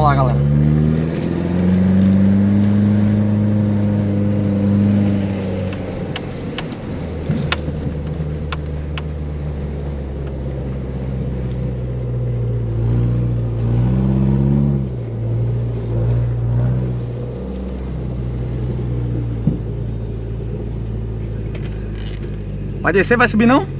Vamos lá, galera. Vai descer, vai subir não?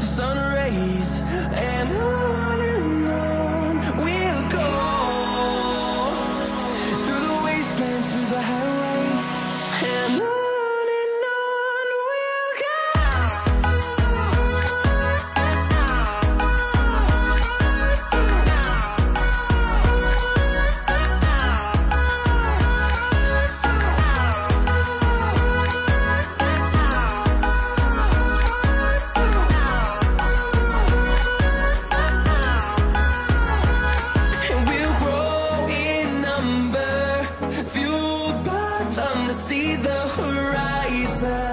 the sun see the horizon.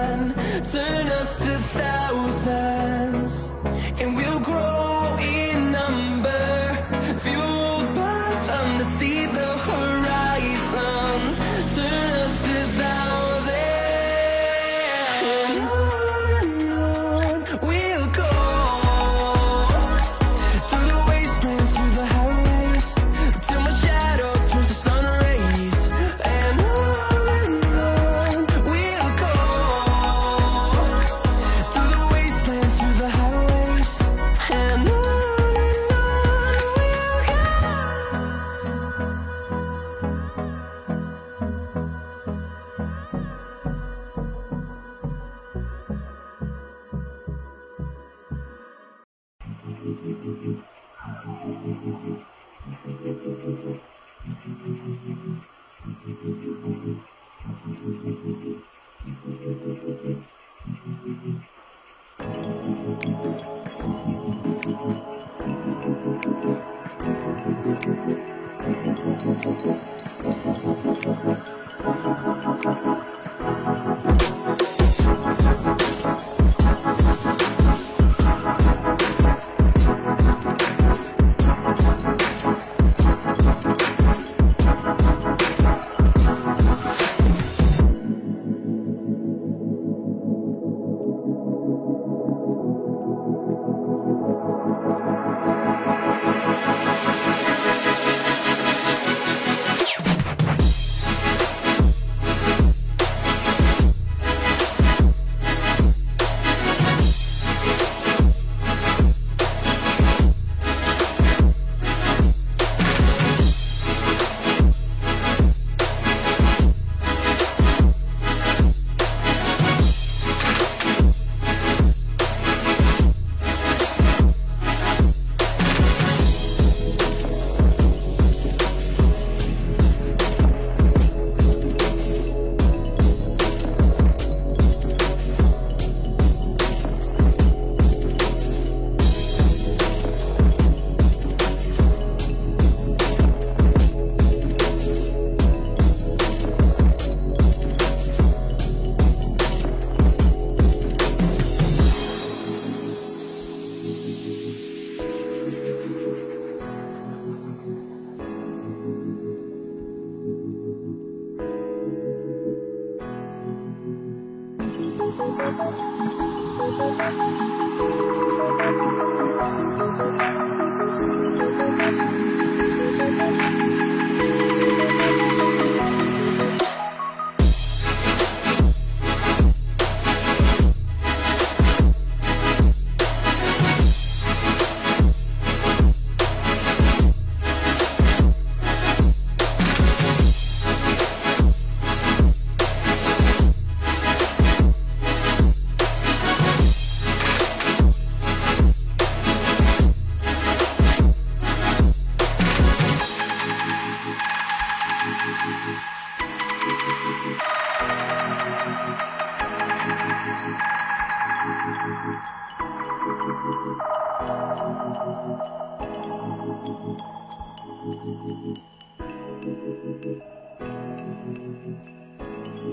I'm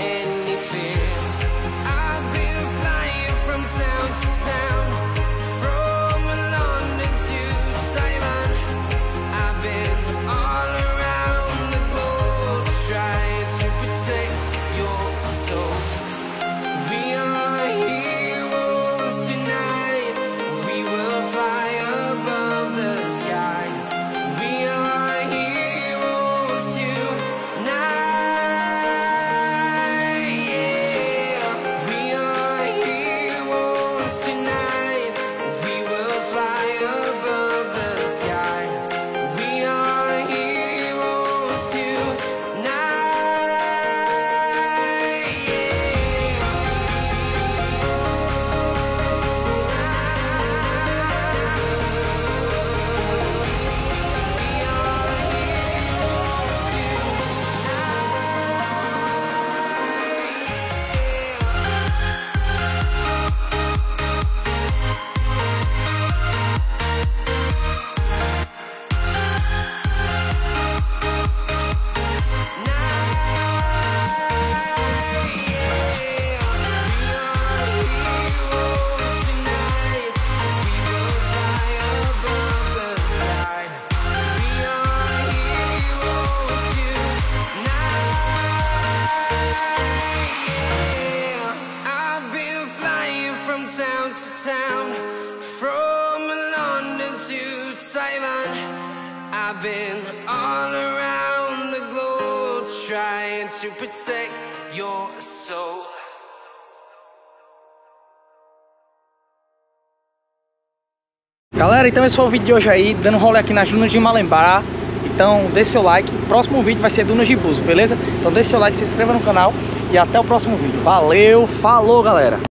Any trying to protect your soul. Galera, então esse foi o vídeo de hoje aí, dando rolê aqui nas dunas de Malembar. Então deixe seu like, próximo vídeo vai ser Dunas de Búzios, beleza? Então deixe seu like, se inscreva no canal e até o próximo vídeo. Valeu, falou galera!